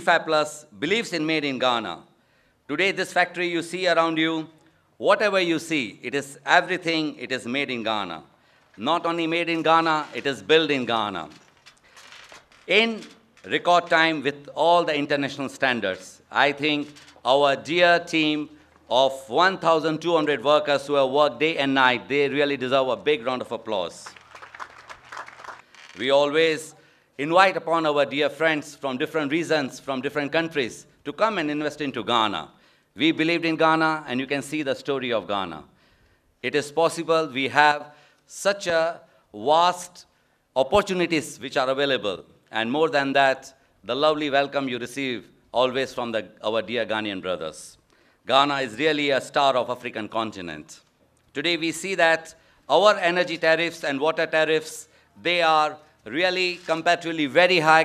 Prefab Plus believes in made in Ghana. Today, this factory you see around you, whatever you see, it is everything, it is made in Ghana. Not only made in Ghana, it is built in Ghana. In record time with all the international standards, I think our dear team of 1,200 workers who have worked day and night, they really deserve a big round of applause. We always invite upon our dear friends from different regions, from different countries, to come and invest into Ghana. We believed in Ghana, and you can see the story of Ghana. It is possible we have such a vast opportunities which are available, and more than that, the lovely welcome you receive always from the, our dear Ghanaian brothers. Ghana is really a star of African continent. Today we see that our energy tariffs and water tariffs, they are really comparatively very high